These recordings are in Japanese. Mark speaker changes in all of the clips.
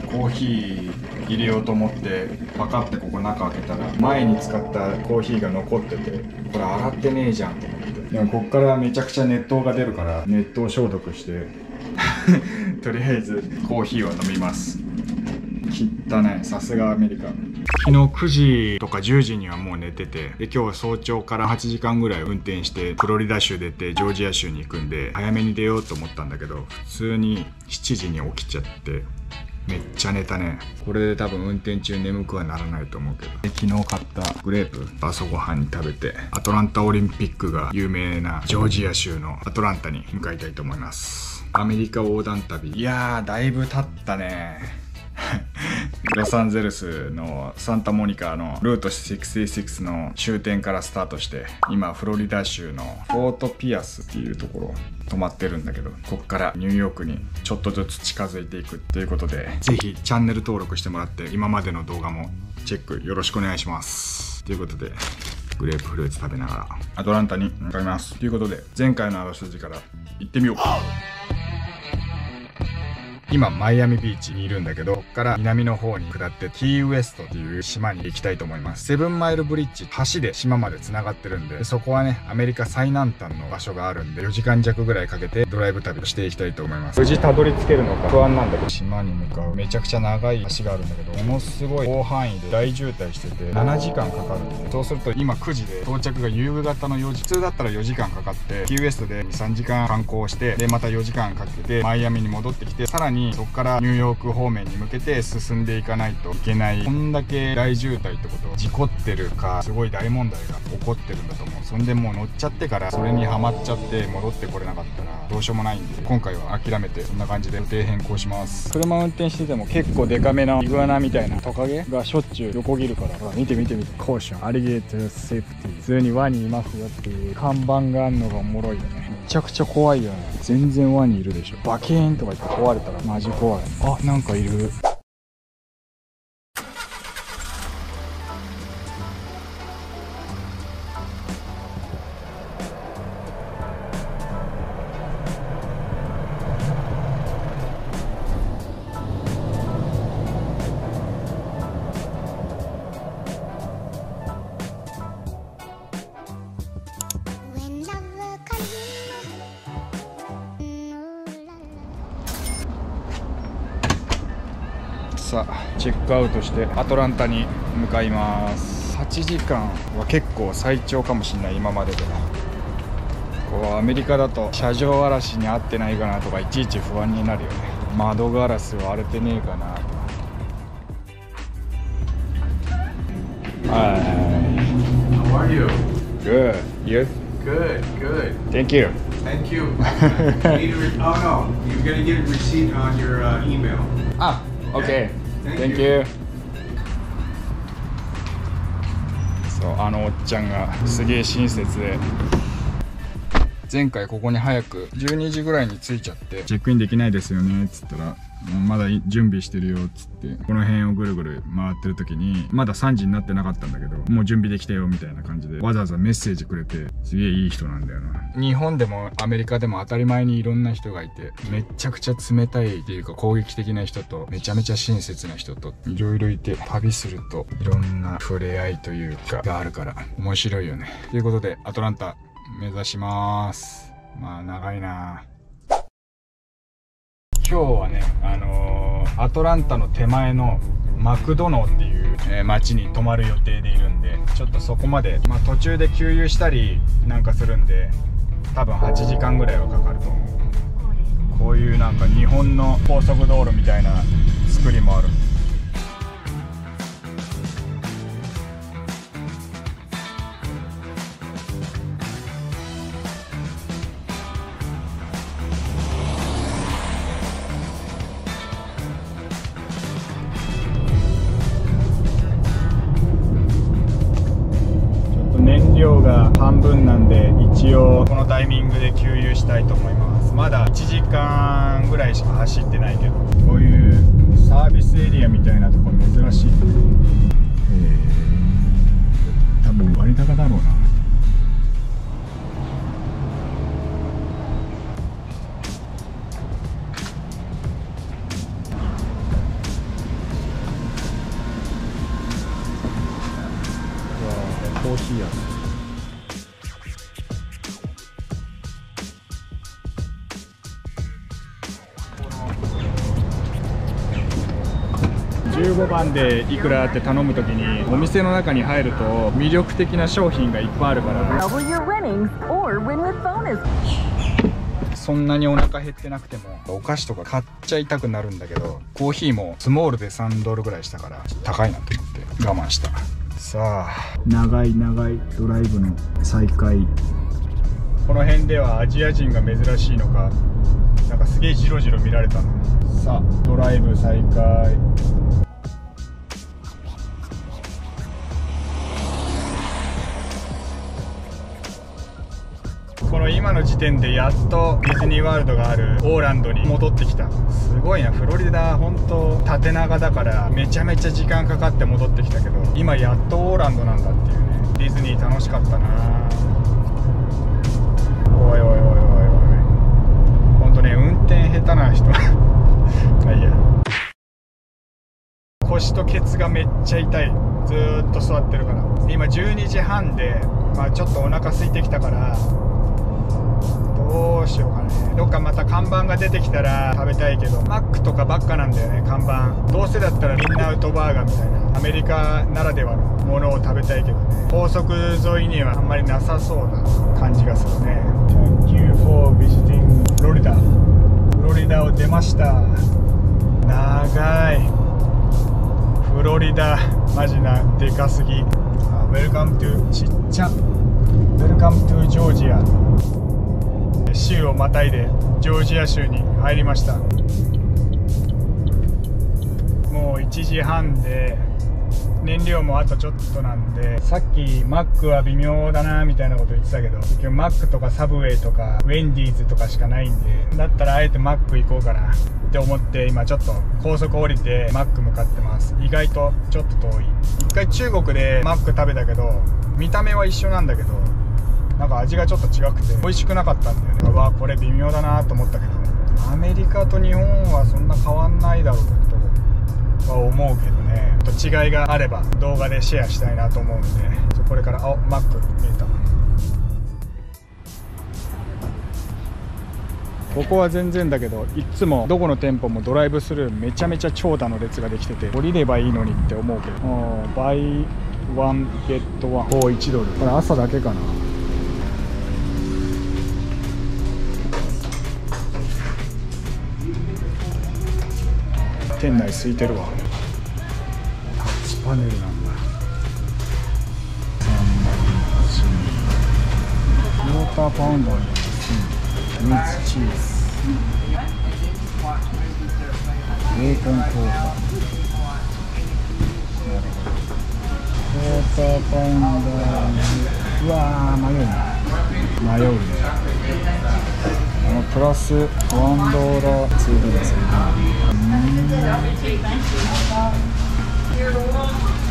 Speaker 1: コーヒー入れようと思ってパカってここ中開けたら前に使ったコーヒーが残っててこれ洗ってねえじゃん。と思ってでもこっからめちゃくちゃ熱湯が出るから熱湯消毒して とりあえずコーヒーを飲みます。切ったね。さすがアメリカ。昨日9時とか10時にはもう寝ててで今日早朝から8時間ぐらい運転してフロリダ州出てジョージア州に行くんで早めに出ようと思ったんだけど普通に7時に起きちゃってめっちゃ寝たね。これで多分運転中眠くはならないと思うけど。で昨日買ったグレープ朝ごはんに食べてアトランタオリンピックが有名なジョージア州のアトランタに向かいたいと思います。アメリカ横断旅。いやーだいぶ経ったね。ロサンゼルスのサンタモニカのルート66の終点からスタートして今フロリダ州のフォートピアスっていうところ泊まってるんだけどこっからニューヨークにちょっとずつ近づいていくということでぜひチャンネル登録してもらって今までの動画もチェックよろしくお願いします。ということでグレープフルーツ食べながらアトランタに向かいます。ということで前回のあらすじから行ってみよう。今マイアミビーチにいるんだけどここから南の方に下ってティーウエストっていう島に行きたいと思います。セブンマイルブリッジ橋で島まで繋がってるんでそこはねアメリカ最南端の場所があるんで4時間弱ぐらいかけてドライブ旅をしていきたいと思います。無事たどり着けるのか不安なんだけど島に向かうめちゃくちゃ長い橋があるんだけどものすごい広範囲で大渋滞してて7時間かかるんでそうすると今9時で到着が夕方の4時普通だったら4時間かかってティーウエストで23時間観光してでまた4時間かけてマイアミに戻ってきてさらにそこからニューヨーク方面に向けて進んでいかないといけない。こんだけ大渋滞ってことは事故ってるかすごい大問題が起こってるんだと思う。そんでもう乗っちゃってからそれにはまっちゃって戻ってこれなかったら。どうしようもないんで今回は諦めてそんな感じで予定変更します。車運転してても結構デカめなイグアナみたいなトカゲがしょっちゅう横切るからほら見て見て見て。コーションアリゲートセーフティー普通にワニいますよっていう。看板があるのがおもろいよね。めちゃくちゃ怖いよね。全然ワニいるでしょ。バケーンとか言って壊れたらマジ怖い。あなんかいるチェックアウトしてアトランタに向かいます8時間は結構最長かもしれない今まででこうアメリカだと車上荒らしに合ってないかなとかいちいち不安になるよね窓ガラス割れてねえかなとはい
Speaker 2: How are you?
Speaker 1: Good You?
Speaker 2: Good, good.
Speaker 1: Thank you
Speaker 2: Thank you. oh no, you're gonna get a receipt on your uh, email.
Speaker 1: あ OK
Speaker 2: Thank
Speaker 1: Thank
Speaker 2: you.
Speaker 1: そうあのおっちゃんがすげえ親切で。前回ここに早く12時ぐらいに着いちゃって。チェックインできないですよねっつったら。まだ準備してるよっつってこの辺をぐるぐる回ってる時にまだ3時になってなかったんだけどもう準備できたよみたいな感じでわざわざメッセージくれてすげえいい人なんだよな。日本でもアメリカでも当たり前にいろんな人がいてめっちゃくちゃ冷たいっていうか攻撃的な人とめちゃめちゃ親切な人といろいろいて旅するといろんな触れ合いというかがあるから面白いよね。ということでアトランタ目指します。まあ長いな。今日はね、あのーアトランタの手前のマクドノーっていう、えー街に泊まる予定でいるんでちょっとそこまで、まあ、途中で給油したりなんかするんで多分8時間ぐらいはかかると思う。こういうなんか日本の高速道路みたいな作りもあるちょ分なんで一応このタイミングで給油したいと思います。まだ1時間ぐらいしか走ってないけどこういうサービスエリアみたいなとこ珍しい。番でいくらって頼むときにお店の中に入ると魅力的な商品がいっぱいあるから.そんなにお腹減ってなくてもお菓子とか買っちゃいたくなるんだけどコーヒーもスモールで3ドルぐらいしたから高いなと思って我慢した。さあ。長い長いドライブの再開。この辺ではアジア人が珍しいのかなんかすげえジロジロ見られたの。さあドライブ再開今の時点でやっとディズニーワールドがあるオーランドに戻ってきた。すごいなフロリダ。本当縦長だからめちゃめちゃ時間かかって戻ってきたけど今やっとオーランドなんだっていうね。ディズニー楽しかったな。おいおいおいおいおい本当ね運転下手な人。まあいいや。腰とケツがめっちゃ痛い。ずっと座ってるから。今12時半で、まあ、ちょっとお腹空いてきたからどうしようかね。どっかまた看板が出てきたら食べたいけどマックとかばっかなんだよね看板。どうせだったらみんなアウトバーガーみたいなアメリカならではのものを食べたいけどね。高速沿いにはあんまりなさそうな感じがするね。Thank you for visiting フロリダ。フロリダを出ました。長い。フロリダ。マジなでかすぎ。あ Welcome to ちっちゃ。ウェル州をまたいでジョージア州に入りました。もう1時半で燃料もあとちょっとなんでさっきマックは微妙だなみたいなこと言ってたけど結局マックとかサブウェイとかウェンディーズとかしかないんでだったらあえてマック行こうかなって思って今ちょっと高速降りてマック向かってます。意外とちょっと遠い。一回中国でマック食べたけど見た目は一緒なんだけどなんか味がちょっと違くて美味しくなかったんだよね。うわこれ微妙だなと思ったけどアメリカと日本はそんな変わんないだろうとは思うけどね。と違いがあれば動画でシェアしたいなと思うんでこれからあマック見えた。ここは全然だけどいっつもどこの店舗もドライブスルーめちゃめちゃ長蛇の列ができてて降りればいいのにって思うけど。バイワンゲットワンお1ドル。これ朝だけかな店内空いてるわ。タッチパネルなんだ。サンマウォーターパウンダーのミーツチーズ。ベーコンコーターなるほど。ウォーターパウンダーにうわー迷うね迷うねあのプラスワンドーラーツーですね。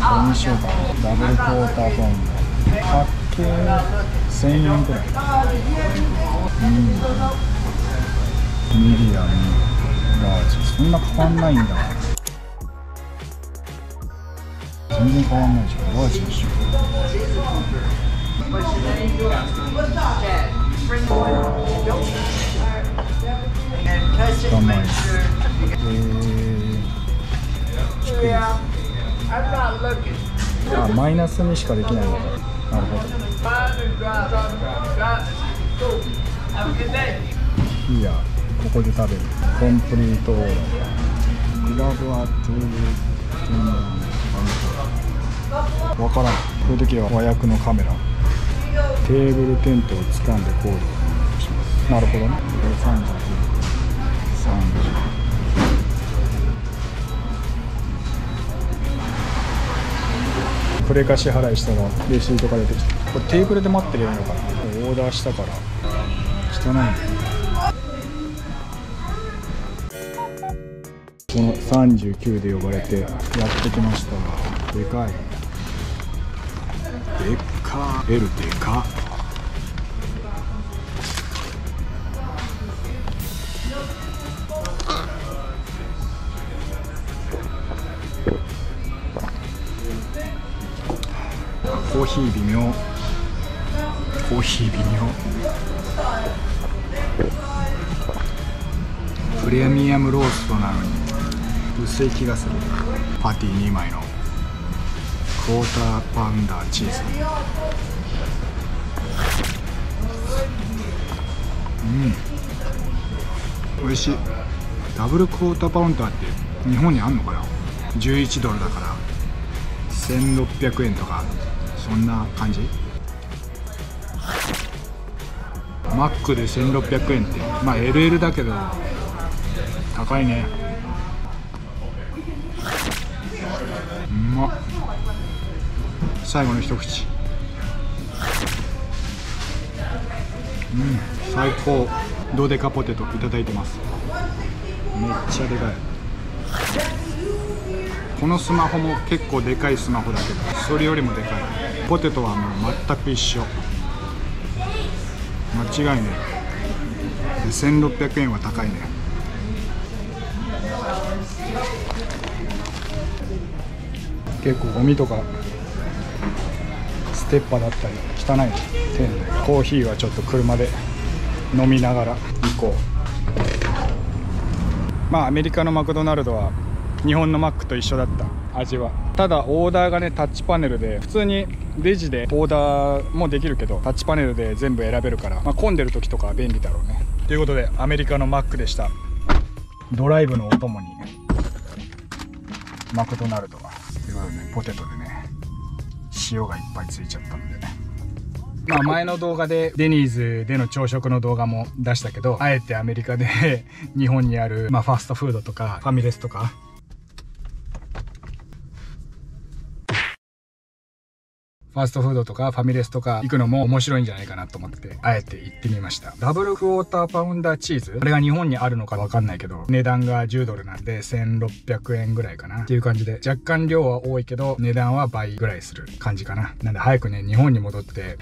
Speaker 1: これにしようかな。ダブルクォーターパウンド。パッケ1000円くらいうん。ミディアムラージそんな変わんないんだ。全然変わんないじゃん。ラージにしよう。我慢ですえ、あマイナスにしかできないのか。なるほど。いいやここで食べる。コンプリートオーラグラブアテールわからん。こういう時は和訳のカメラ。テーブルテントを掴んでコードをしますなるほどねこれ39 30プレカ支払いしたらレシートが出てきてこれテーブルで待ってるよいいのかなオーダーしたから汚いんこの39で呼ばれてやってきました。でかい。でっか L でか。コーヒー微妙。コーヒー微妙。プレミアムローストなのに薄い気がする。パティ2枚の。クォーターパンダーチーズ。うん。美味しい。ダブルクォーターパウンダーって日本にあんのかよ。11ドルだから。1600円とか。そんな感じ？マックで1600円って。まあ LL だけど。高いね。うまっ。最後の一口。うん最高。ドデカポテトいただいてます。めっちゃでかい。このスマホも結構でかいスマホだけどそれよりもでかい。ポテトはもう全く一緒。間違いね。で1600円は高いね。結構ゴミとかステッパだったり汚い店内コーヒーはちょっと車で飲みながら行こう。まあアメリカのマクドナルドは日本のマックと一緒だった。味はただオーダーがねタッチパネルで普通にレジでオーダーもできるけどタッチパネルで全部選べるから、まあ、混んでる時とかは便利だろうね。ということでアメリカのマックでした。ドライブのお供にマクドナルドはということでポテトでね。塩がいっぱいついちゃったんでまあ前の動画でデニーズでの朝食の動画も出したけど、あえてアメリカで 日本にある、まあファストフードとかファミレスとか、ファーストフードとかファミレスとか行くのも面白いんじゃないかなと思って、あえて行ってみました。ダブルクォーターパウンダーチーズ？これが日本にあるのかわかんないけど、値段が10ドルなんで1600円ぐらいかなっていう感じで、若干量は多いけど、値段は倍ぐらいする感じかな。なんで早くね、日本に戻って、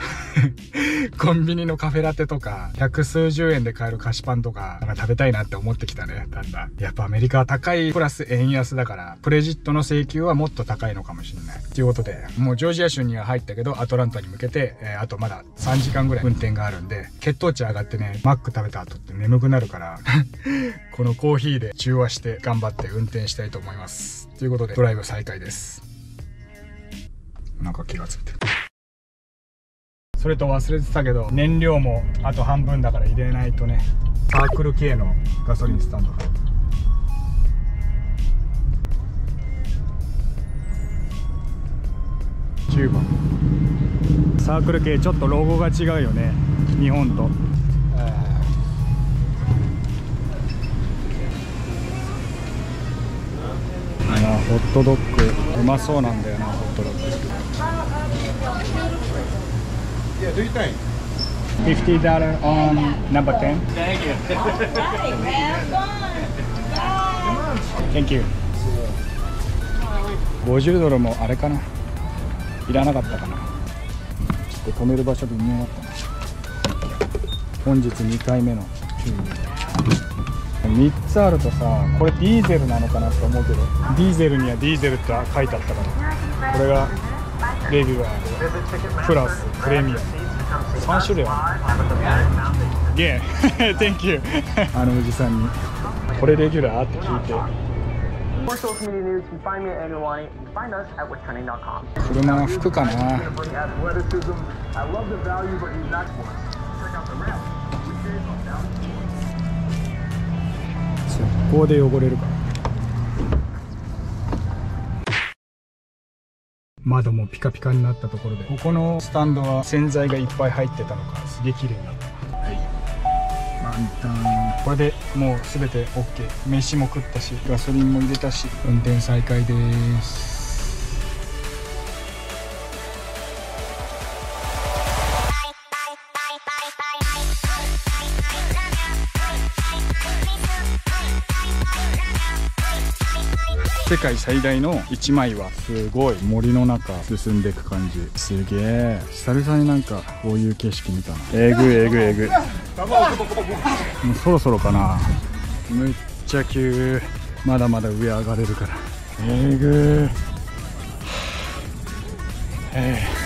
Speaker 1: コンビニのカフェラテとか、百数十円で買える菓子パンとか、なんか食べたいなって思ってきたね、だんだん。やっぱアメリカは高いプラス円安だから、クレジットの請求はもっと高いのかもしれない。ということで、もうジョージア州には入ったけど、アトランタに向けて、えーあとまだ3時間ぐらい運転があるんで、血糖値上がってね、マック食べた後って眠くなるから、このコーヒーで中和して頑張って運転したいと思います。ということで、ドライブ再開です。なんか気がついてる。それと忘れてたけど燃料もあと半分だから入れないとねサークル系のガソリンスタンドだ10番サークル系ちょっとロゴが違うよね。日本と、ホットドッグ。うまそうなんだよなホットドッグ。
Speaker 2: Yeah, do you think?
Speaker 1: $50 on number 10 Thank you. 50ドルもあれかないらなかったかな。ちょっと止める場所微妙だったな。本日2回目の3つあるとさこれディーゼルなのかなって思うけど。ディーゼルにはディーゼルって書いてあったから。これがレギュラーで。プラスプレミアム。3種類ある。ゲー。Thank you あのおじさんに。これレギュラーって聞いて。車の服かな。速攻で汚れるか。窓もピカピカになったところでここのスタンドは洗剤がいっぱい入ってたのかすげえれいになった。これでもう全て OK 飯も食ったしガソリンも入れたし運転再開です。世界最大の一枚は。すごい森の中進んでいく感じ。すげえ。久々になんかこういう景色見たな。えぐいえぐいえぐい。もうそろそろかな。むっちゃ急。まだまだ上上がれるから。えぐ。いえー